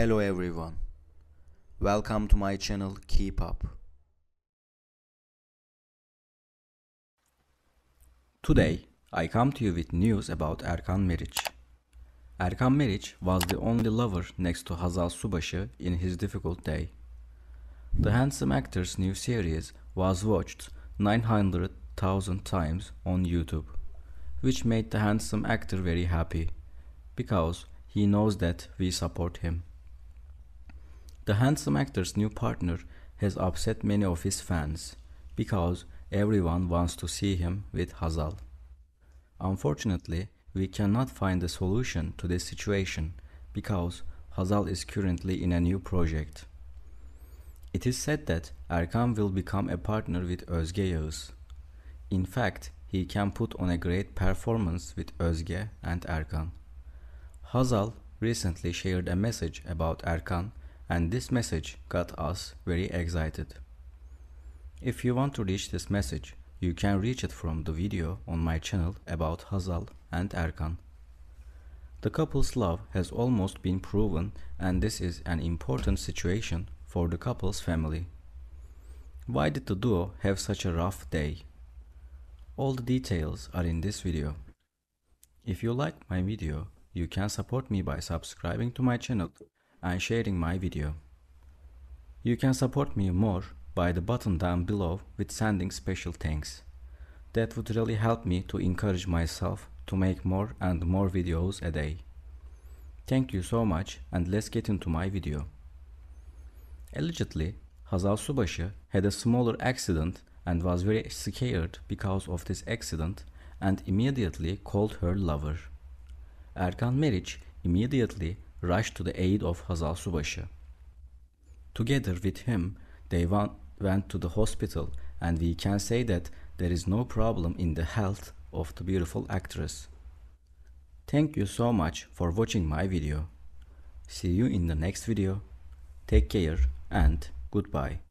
Hello everyone. Welcome to my channel Keep Up. Today, I come to you with news about Erkan Meriç. Erkan Meriç was the only lover next to Hazal Subaşı in his difficult day. The handsome actor's new series was watched 900,000 times on YouTube, which made the handsome actor very happy because he knows that we support him. The handsome actor's new partner has upset many of his fans because everyone wants to see him with Hazal. Unfortunately, we cannot find a solution to this situation because Hazal is currently in a new project. It is said that Erkan will become a partner with Özge Yağız. In fact, he can put on a great performance with Özge and Erkan. Hazal recently shared a message about Erkan and this message got us very excited. If you want to reach this message, you can reach it from the video on my channel about Hazal and Erkan. The couple's love has almost been proven and this is an important situation for the couple's family. Why did the duo have such a rough day? All the details are in this video. If you like my video, you can support me by subscribing to my channel and sharing my video. You can support me more by the button down below with sending special thanks. That would really help me to encourage myself to make more and more videos a day. Thank you so much and let's get into my video. Allegedly, Hazal Subaşı had a smaller accident and was very scared because of this accident and immediately called her lover. Erkan Meriç immediately rushed to the aid of Hazal Subaşı. Together with him, they went to the hospital and we can say that there is no problem in the health of the beautiful actress. Thank you so much for watching my video. See you in the next video. Take care and goodbye.